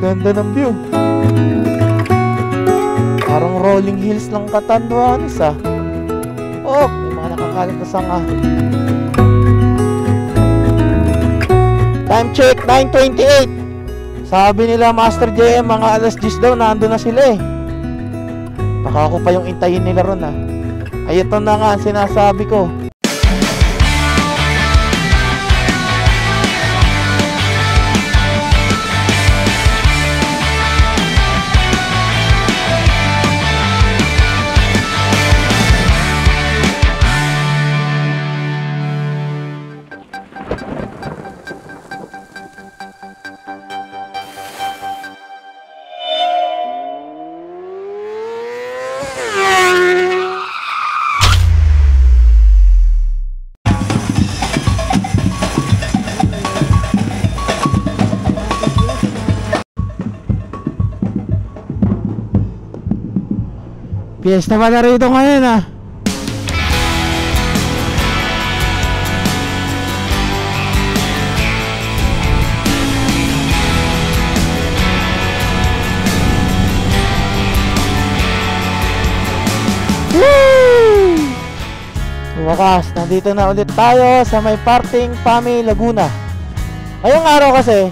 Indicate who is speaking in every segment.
Speaker 1: Ganda ng view. Parang rolling hills lang Catanduanes ah. Oh, may mga nakakalat na sanga. Time check, 9.28. Sabi nila Master JM, mga alas 10 daw, nandun na sila eh. Baka ako pa yung intayin nila ron ah. Ay, ito na nga ang sinasabi ko. Fiesta pala rito ngayon ah. Wakas, nandito na ulit tayo sa may parting Pami, Laguna. Ngayong araw kasi,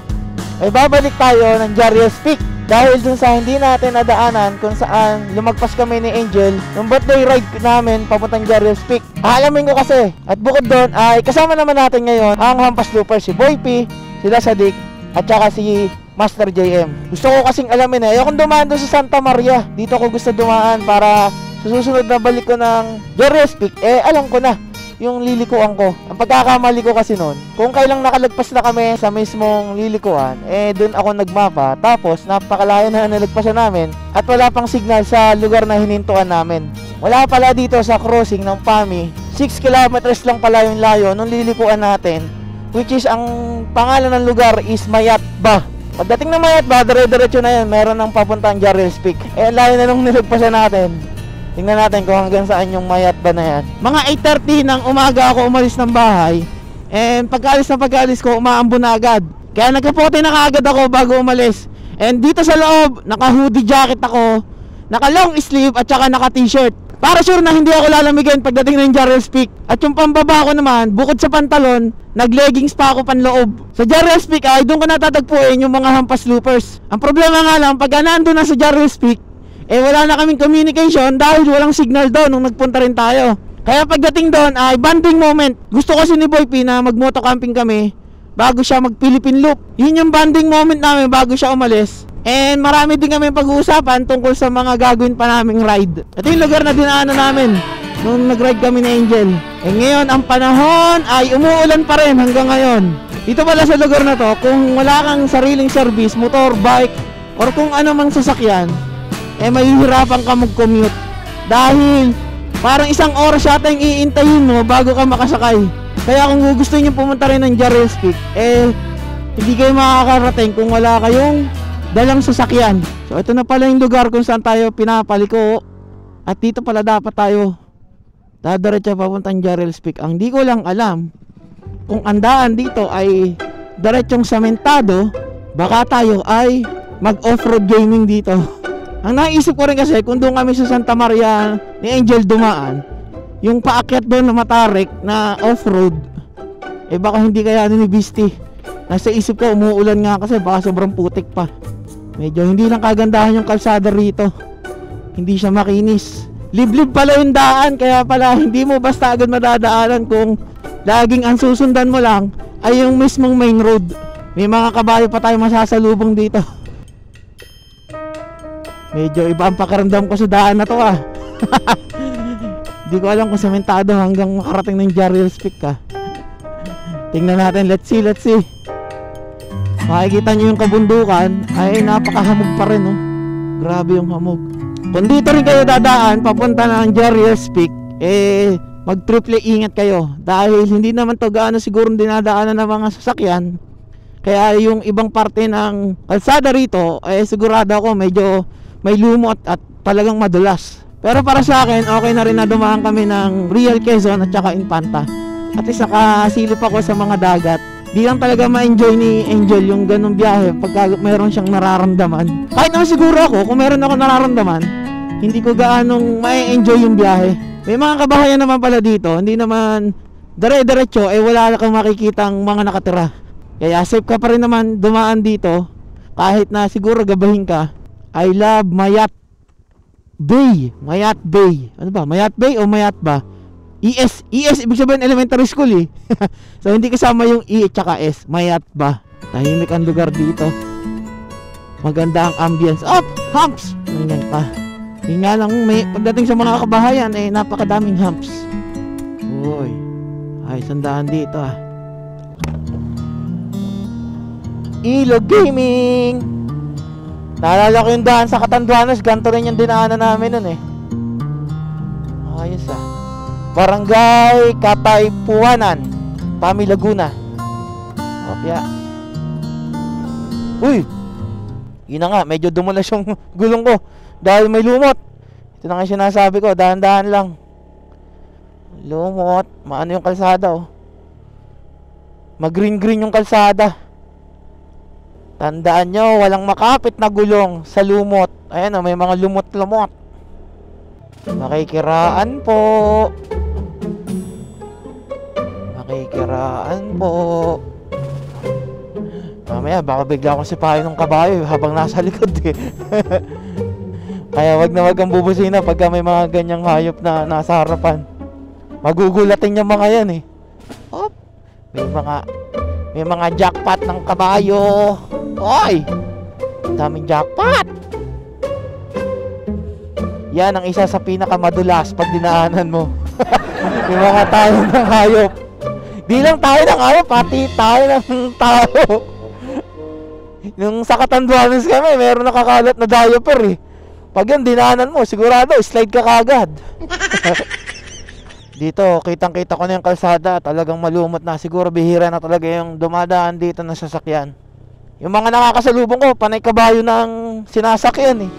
Speaker 1: ay babalik tayo ng Jarius Peak dahil dun sa hindi natin nadaanan kung saan lumagpas kami ni Angel nung birthday ride namin papuntang Jarius Peak. Aalamin ko kasi at bukod doon ay kasama naman natin ngayon ang Hampas Looper si Boy P, sila Sadik at saka si Master JM. Gusto ko kasing alamin eh, ayokong dumaan doon sa Santa Maria. Dito ko gusto dumaan para sa susunod na balik ko ng Jarius Peak, eh alam ko na yung lilikuan ko. Ang pagkakamali ko kasi noon, kung kailang nakalagpas na kami sa mismong lilikuan, eh doon ako nagmapa. Tapos napakalayo na nalagpasan namin at wala pang signal sa lugar na hinintuan namin. Wala pala dito sa crossing ng PAMI. 6 kilometers lang pala yung layo nung lilikuan natin. Which is ang pangalan ng lugar is Mayatba. Pagdating ng Mayatba, dire-diretso na yan. Meron ng papuntang Jarrell's Peak. Eh, layo na nung nilagpasan natin. Tingnan natin kung hanggang saan yung mayat ba na yan. Mga 8.30 ng umaga ako umalis ng bahay. And pagkaalis na pagkaalis ko, umaambon na agad. Kaya nagkapote na kaagad ako bago umalis. And dito sa loob, naka-hoodie jacket ako, naka-long sleeve at saka naka-t-shirt. Para sure na hindi ako lalamigin pagdating ng Jarrell's Peak. At yung pambaba ko naman, bukod sa pantalon, nag-leggings pa ako panloob. Sa Jarrell's Peak ay doon ko natatagpuin yung mga hampas loopers. Ang problema nga lang, pag nandun na sa Jarrell's Peak, eh wala na kaming communication dahil walang signal doon nung nagpunta rin tayo. Kaya pagdating doon ay bonding moment. Gusto kasi ni Boy P na mag-moto camping kami bago siya mag Philippine Loop. Yun yung bonding moment namin bago siya umalis. And marami din kami pag-uusapan tungkol sa mga gagawin pa naming ride. Ito yung lugar na dinaanan namin nung nag-ride kami ni Angel. Eh ngayon ang panahon ay umuulan pa rin hanggang ngayon. Dito pala sa lugar na to, kung wala kang sariling service, motor, bike, or kung ano mang sasakyan, eh mahihirapan ka mag-commute. Dahil parang isang oras yata yung iintayin mo bago ka makasakay. Kaya kung gusto niyo pumunta rin ng Jarrell's Peak eh hindi kayo makakarating kung wala kayong dalang sasakyan. So ito na pala yung lugar kung saan tayo pinapaliko. At dito pala dapat tayo dadaretso papuntang Jarrell's Peak ang di ko lang alam kung andaan dito ay diretsong samentado baka tayo ay mag off-road gaming dito ang naisip ko rin kasi kung doon kami sa Santa Maria ni Angel dumaan, yung paakyat doon na matarik na off-road, eh baka hindi kaya ni Bisti. Nasa isip ko umuulan nga kasi baka sobrang putik pa. Medyo hindi lang kagandahan yung kalsada rito. Hindi siya makinis. Liblib pala yung daan kaya pala hindi mo basta agad madadaanan kung laging ang susundan mo lang ay yung mismong main road. May mga kabayo pa tayo masasalubong dito. Medyo iba ang pakiramdam ko sa daan na to ah. Hindi ko alam kung sementado hanggang makarating ng Jarrell's Peak ka. Tingnan natin, let's see, let's see. Makikita nyo yung kabundukan, ay napakahamog pa rin oh. Grabe yung hamog. Kung dito rin kayo dadaan, papunta ng Jarrell's Peak, eh, mag triple ingat kayo. Dahil hindi naman to gaano siguro dinadaanan ng mga sasakyan. Kaya yung ibang parte ng kalsada rito, eh sigurado ako medyo may lumot at talagang madulas. Pero para sa akin, okay na rin na dumaan kami ng Real Quezon at saka Infanta. At least nakasilip ako sa mga dagat. di lang talaga ma-enjoy ni Angel yung ganong biyahe pagka meron siyang nararamdaman. Kahit naman siguro ako, kung meron ako nararamdaman, hindi ko gaanong ma-enjoy yung biyahe. May mga kabahayan naman pala dito, hindi naman dire-diretso, eh wala kang makikitang mga nakatira. Kaya safe ka pa rin naman dumaan dito, kahit na siguro gabahin ka. I love Mayat Bay. Mayat Bay. Ano ba? Mayat Bay o Mayat ba? ES. ES ibig sabihin elementary school eh. so hindi kasama yung E at saka S. Mayat ba? Tahimik ang lugar dito. Maganda ang ambience. Up! Humps! Ganyan pa. Yun nga lang, may, pagdating sa mga kabahayan, eh, napakadaming humps. Uy. Ay, sandaan dito ah. Ilog Gaming! Naalala ko yung daan sa Catanduanes, ganito rin yung dinaanan namin nun eh. Ayos ah. Barangay Kataypuanan, Pami Laguna. Opya. Uy! Yun na nga, medyo dumulas yung gulong ko. Dahil may lumot. Ito na nga sinasabi ko, dahan-dahan lang. Lumot. Maano yung kalsada oh. Mag-green-green yung kalsada. Tandaan nyo, walang makapit na gulong sa lumot. Ayan o, may mga lumot-lumot. Makikiraan po. Makikiraan po. Mamaya, baka bigla akong sipahin ng kabayo habang nasa likod eh. Kaya wag na wag ang bubusina pagka may mga ganyang hayop na nasa harapan. Magugulatin yung mga yan eh. Op, may mga may mga jackpot ng kabayo. Oy! Daming jackpot. Yan ang isa sa pinakamadulas pag dinaanan mo. yung mga tayo ng hayop. Di lang tayo ng hayop, pati tayo ng tao. Nung sa Katanduanes kami, meron nakakalat na diaper eh. Pag yun, dinaanan mo, sigurado, slide ka kagad. dito, kitang-kita ko na yung kalsada. Talagang malumot na. Siguro bihira na talaga yung dumadaan dito na sasakyan. Yung mga nakakasalubong ko, panay kabayo ng sinasakyan eh.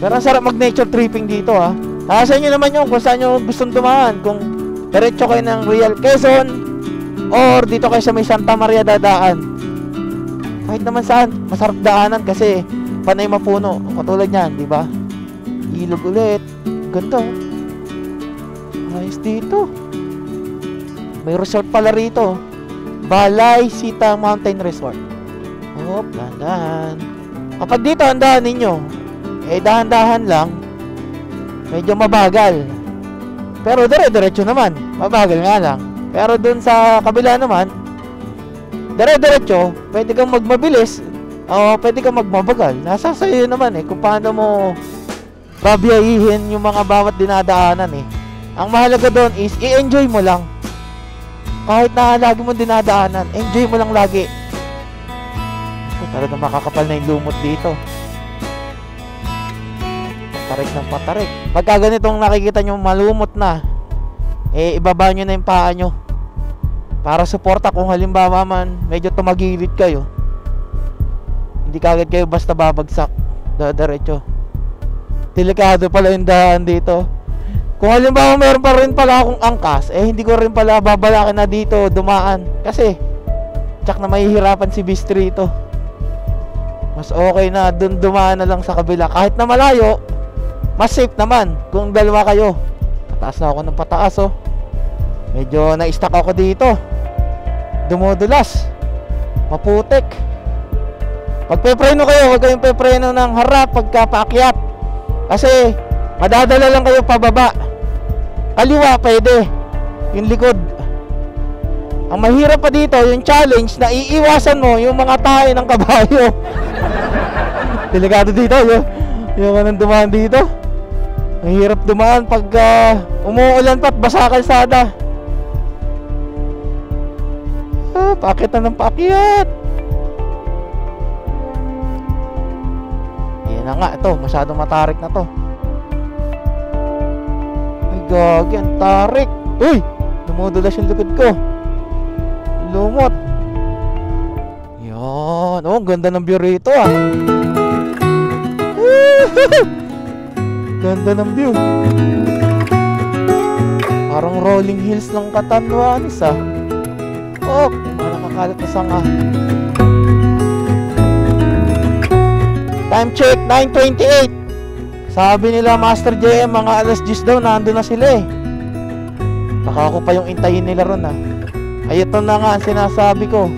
Speaker 1: Pero ang sarap mag-nature tripping dito ha. Ah, sa inyo naman yung kung saan nyo gustong dumaan. Kung diretso kayo ng Real Quezon or dito kayo sa may Santa Maria dadaan. Kahit naman saan, masarap daanan kasi panay mapuno. Katulad niyan, di ba? Ilog ulit. Ganda. Ayos dito. May resort pala rito. Balay Sita Mountain Resort. Oh, dahan Kapag dito, handahan ninyo. Eh, dahan-dahan lang. Medyo mabagal. Pero dire-diretso naman. Mabagal nga lang. Pero dun sa kabila naman, dire-diretso, pwede kang magmabilis o pwede kang magmabagal. Nasa sa'yo naman eh kung paano mo babiyahihin yung mga bawat dinadaanan eh. Ang mahalaga doon is i-enjoy mo lang. Kahit na lagi mo dinadaanan, enjoy mo lang lagi. Talagang makakapal na yung lumot dito. Patarik ng patarik. Pagka ganitong nakikita nyo malumot na, eh ibaba nyo na yung paa nyo. Para suporta kung halimbawa man medyo tumagilid kayo. Hindi kagad kayo basta babagsak. Dadiretso. Delikado pala yung daan dito. Kung halimbawa meron pa rin pala akong angkas, eh hindi ko rin pala babalakin na dito dumaan. Kasi, tsak na mahihirapan si Bistri ito. Mas okay na dun dumaan na lang sa kabila. Kahit na malayo, mas safe naman kung dalawa kayo. Pataas na ako ng pataas oh. Medyo na-stuck ako dito. Dumudulas. Maputik. Pag pepreno kayo, huwag kayong pepreno ng harap pagka paakyat. Kasi madadala lang kayo pababa. Kaliwa pwede. Yung likod. Ang mahirap pa dito, yung challenge na iiwasan mo yung mga tayo ng kabayo. Delikado dito, yung, yung anong dumaan dito. Ang hirap dumaan pag uh, umuulan pa at basa kalsada. Ah, pakit na ng pakyat. Yan na nga, ito, masyadong matarik na to. Gagi, ang tarik. Uy, dumudulas yung likod ko. Lumot. Yan. Oh, ganda ng view rito ah. ganda ng view. Parang rolling hills ng Catanduanes ah. Oh, ano Kalat na sanga. Time check, 9.28. Sabi nila Master JM, mga alas 10 daw, nandun na sila eh. Baka ako pa yung intayin nila ron ah. Ay ito na nga ang sinasabi ko.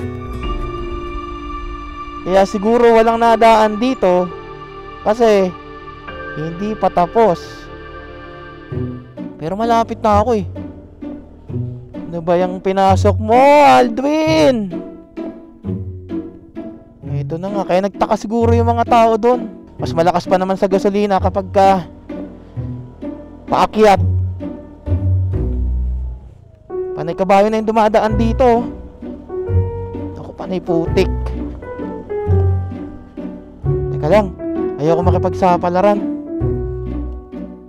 Speaker 1: Kaya siguro walang nadaan dito kasi hindi pa tapos. Pero malapit na ako eh. Ano ba yung pinasok mo, Aldwin? Ito na nga, kaya nagtaka siguro yung mga tao doon. Mas malakas pa naman sa gasolina kapag ka paakyat. Panay kabayo na yung dumadaan dito. Ako panay putik. Teka lang, ayoko makipagsapalaran.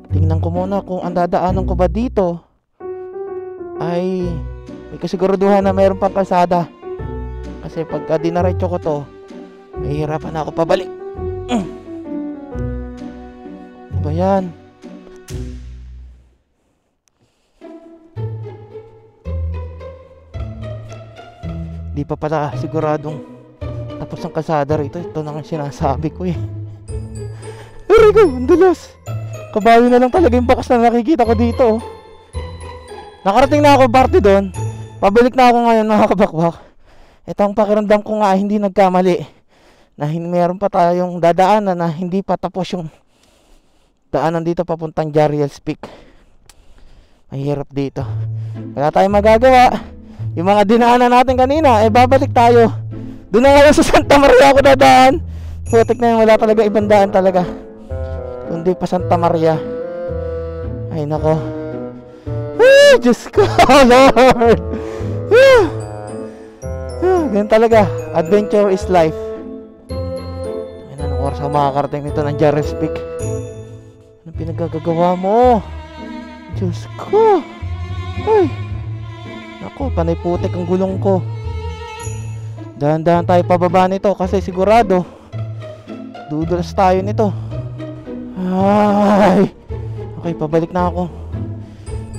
Speaker 1: Tingnan ko muna kung ang dadaanan ko ba dito ay may kasiguraduhan na mayroon pang kalsada. Kasi pagka dinaretso ko to, mahihirapan ako pabalik. Yan? Di pa pala siguradong tapos ang kalsada rito. Ito na nga sinasabi ko eh. Aray ko, ang dulas. Kabayo na lang talaga yung bakas na nakikita ko dito. oh. Nakarating na ako party doon. Pabalik na ako ngayon mga kabakbak. Ito ang pakiramdam ko nga hindi nagkamali. Na meron pa tayong dadaanan na hindi pa tapos yung daanan dito papuntang Jariel's Peak. Mahirap dito. Wala tayong magagawa. Yung mga dinaanan natin kanina, eh babalik tayo. Doon na ngayon sa Santa Maria ako dadaan. Putik na yun, wala talaga ibang daan talaga. Kundi pa Santa Maria. Ay nako. Ah, Diyos ko, Lord. Ah. Ah, ganun talaga. Adventure is life. Ay, anong oras ako makakarating nito ng Jarvis Peak? Anong pinagagagawa mo? Diyos ko. Ay. Nako, panay putik ang gulong ko. Dahan-dahan tayo pababa nito kasi sigurado dudulas tayo nito. Ay. Okay, pabalik na ako.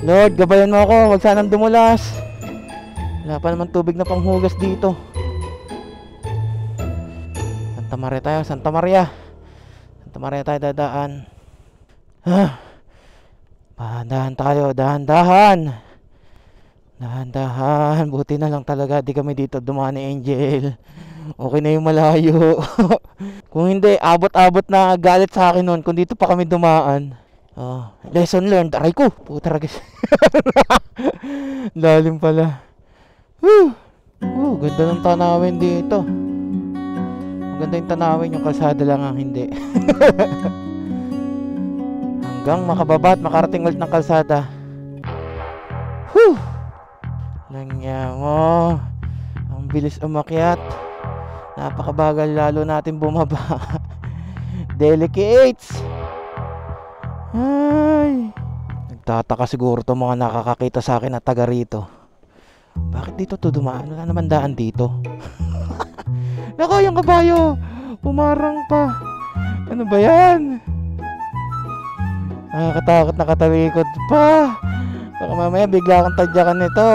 Speaker 1: Lord, gabayan mo ako. Huwag sanang dumulas. Wala pa naman tubig na panghugas dito. Santa Maria tayo, Santa Maria. Santa Maria tayo dadaan. Ah. Dahan-dahan tayo, dahan-dahan. Dahan-dahan. Buti na lang talaga di kami dito dumaan ni Angel. Okay na yung malayo. kung hindi, abot-abot na galit sa akin noon kung dito pa kami dumaan. Oh, lesson learned. Aray ko. Puta ragis. Lalim pala. Whew. Oh, ganda ng tanawin dito. Maganda yung tanawin, yung kalsada lang ang hindi. Hanggang makababa at makarating ulit ng kalsada. Whew. Nangya mo. Ang bilis umakyat. Napakabagal lalo natin bumaba. Delicates. Ay. Nagtataka siguro to mga nakakakita sa akin na taga rito. Bakit dito to dumaan? Wala naman daan dito. Nako, yung kabayo. Pumarang pa. Ano ba yan? Nakakatakot na katalikod pa. Baka mamaya bigla akong tadyakan nito.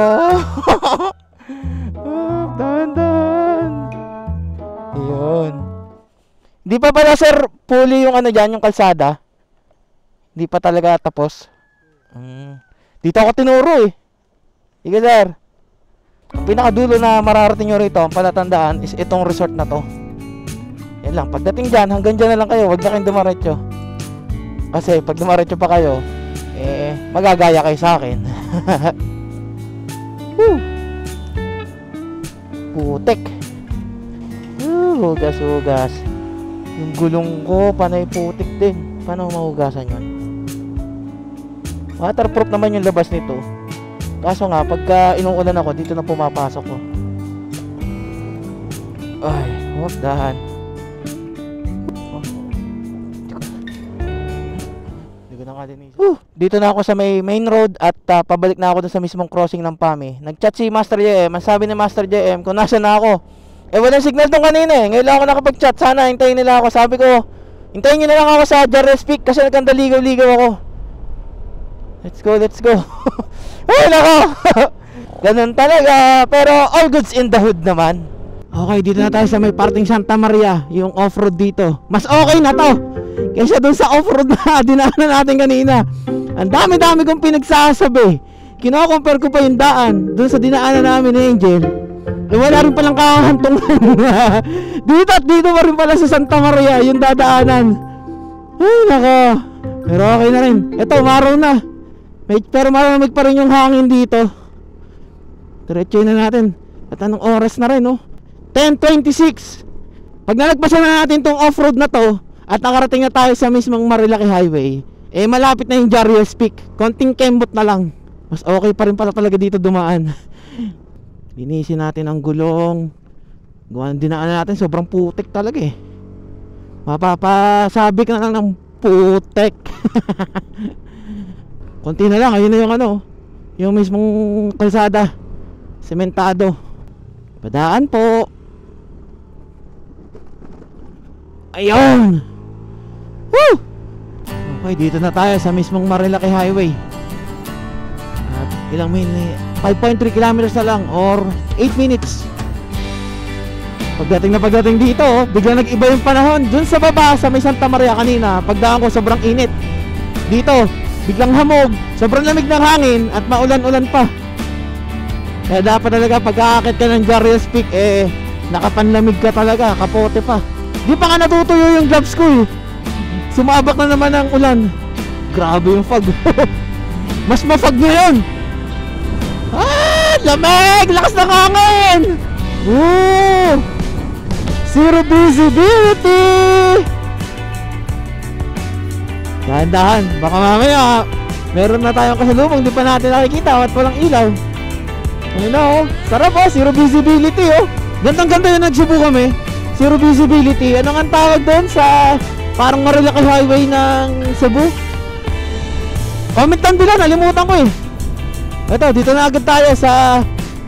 Speaker 1: oh, dahan-dahan. Yun. Hindi pa pala sir, fully yung ano dyan, yung kalsada. Hindi pa talaga tapos. Mm. Dito ako tinuro eh. Sige sir. Ang pinakadulo na mararating nyo rito, ang palatandaan is itong resort na to. Yan lang. Pagdating dyan, hanggang dyan na lang kayo. Huwag na kayong dumaretso. Kasi pag dumaretso pa kayo, eh, magagaya kayo sa akin. Woo! Putek. Uh, hugas, hugas. Yung gulong ko, panay putik din. Paano mahugasan yun? Waterproof naman yung labas nito. Kaso nga, pagka inuulan ako, dito na pumapasok ko. Ay, huwag dahan. Dito na ako sa may main road at ah, pabalik na ako dun sa mismong crossing ng PAMI. Nag-chat si Master JM. Ang sabi ni Master JM kung nasa na ako. Eh, walang signal tong kanina eh. Ngayon lang ako nakapag-chat. Sana hintayin nila ako. Sabi ko, hintayin nyo na lang ako sa Jarrell Peak kasi nagkandaligaw-ligaw ako. Let's go, let's go. Ay, nako! Ganun talaga. Pero all goods in the hood naman. Okay, dito na tayo sa may parting Santa Maria, yung off-road dito. Mas okay na to. Kaysa dun sa off-road na dinaanan natin kanina. Ang dami-dami kong pinagsasabi. Kino-compare ko pa yung daan dun sa dinaanan namin ni Angel. Eh, wala rin palang kakahantong dito at dito pa rin pala sa Santa Maria yung dadaanan. Ay, nako. Pero okay na rin. Ito, umaraw na. May, pero malamig pa rin yung hangin dito. Diretso na natin. At anong oras na rin, no? 10.26 Pag nalagpasan na natin tong off-road na to At nakarating na tayo sa mismong Marilaki Highway Eh malapit na yung Jarius Peak Konting kembot na lang. Mas okay pa rin pala talaga dito dumaan. Linisin natin ang gulong. Gawa ng dinaan natin sobrang putik talaga eh. Mapapasabi ka na lang ng putek Konti na lang, ayun na yung ano Yung mismong kalsada. Sementado. Padaan po. Ayun! Woo! Okay, dito na tayo sa mismong Marilaki Highway. At ilang minutes 5.3 kilometers na lang or 8 minutes. Pagdating na pagdating dito, oh, bigla nag-iba yung panahon Dun sa baba, sa may Santa Maria kanina. Pagdaan ko, sobrang init. Dito, biglang hamog Sobrang lamig ng hangin at maulan-ulan pa. Kaya dapat talaga pag ka ng Jarius Peak Eh, nakapanlamig ka talaga, kapote pa. Di pa nga natutuyo yung gloves ko eh Sumabak na naman ang ulan Grabe yung fog Mas mafog ngayon Ah, lamig! Lakas ng hangin! Woo! Zero visibility! Dahan-dahan, baka mamaya meron na tayong kasalubong di pa natin nakikita at walang ilaw. Ano na sarap oh, zero visibility oh. Gandang ganda yung nagsubo kami. Zero visibility. Ano ang tawag doon sa parang Marilaki Highway ng Cebu? Comment down below, nalimutan ko eh. Ito, dito na agad tayo sa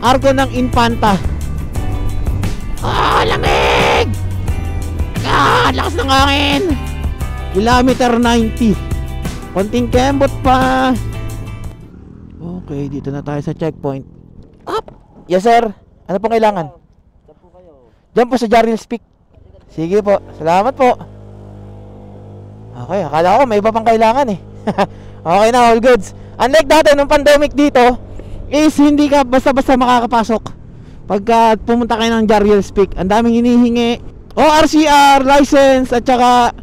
Speaker 1: Arco ng Infanta. Ah, lamig! Ah, lakas ng hangin! Kilometer 90. Konting kembot pa. Okay, dito na tayo sa checkpoint. Up! Yes, sir. Ano pong kailangan? Diyan po sa Jarrell Peak. Sige po. Salamat po. Okay, akala ko may iba pang kailangan eh. okay na, all goods. Unlike dati nung pandemic dito, is hindi ka basta-basta makakapasok. Pagka pumunta kayo ng Jarrell Peak, ang daming hinihingi. O RCR, license, at saka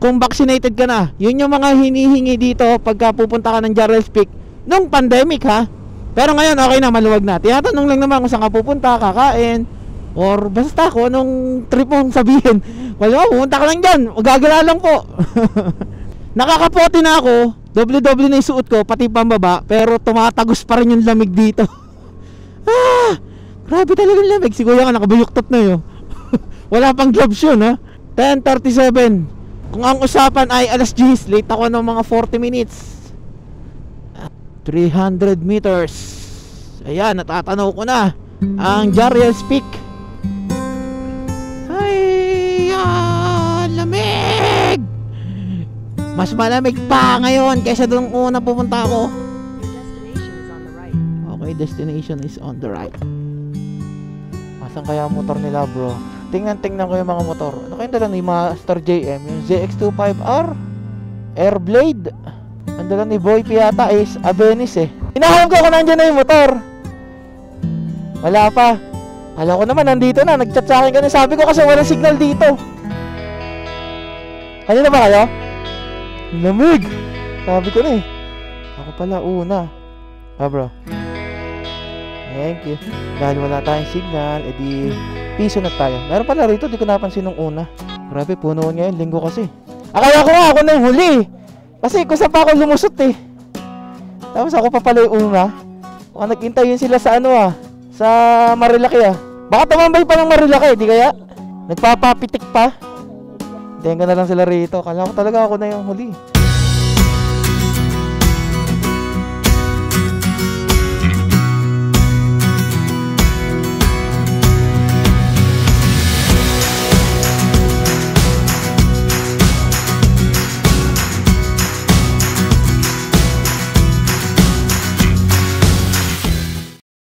Speaker 1: kung vaccinated ka na. Yun yung mga hinihingi dito pagka pupunta ka ng Jarrell Peak nung pandemic ha. Pero ngayon okay na, maluwag na. Tinatanong lang naman kung saan ka pupunta, kakain, or basta kung anong trip mong sabihin. Wala, pumunta ka lang dyan, gagala lang po. Nakakapote na ako, doble-doble na yung suot ko, pati pambaba, pero tumatagos pa rin yung lamig dito. ah, grabe talaga yung lamig. Si Kuya ka nakabuyuktot na yun. Wala pang gloves yun ha. 10.37. Kung ang usapan ay alas 10, late ako ng mga 40 minutes. At 300 meters. Ayan, natatanaw ko na ang Jariel's Peak. Mas malamig pa ngayon kaysa doon una pupunta ako. Okay, destination is on the right. Asan kaya ang motor nila bro? Tingnan-tingnan ko yung mga motor. Ano kayong dala ni Master JM? Yung ZX25R? Airblade? Ang dala ni Boy Piata is Abenis eh. Hinahanap ko kung nandyan na yung motor. Wala pa. Kala ko naman nandito na. Nag-chat sa akin kanina. Sabi ko kasi walang signal dito. Kanina ba kayo? Lamig! Sabi ko na eh. Ako pala una. Ah bro. Thank you. Dahil wala tayong signal, edi piso na tayo. Meron pala rito, di ko napansin nung una. Grabe, puno ngayon, linggo kasi. Akala ko nga ako na yung huli. Kasi kung saan pa ako lumusot eh. Tapos ako pa pala yung una. Baka nag-intay yun sila sa ano ah. Sa Marilaki ah. Baka tumambay pa ng Marilaki, di kaya? Nagpapapitik pa. Ko na lang sila rito. Kala ko talaga ako na yung huli.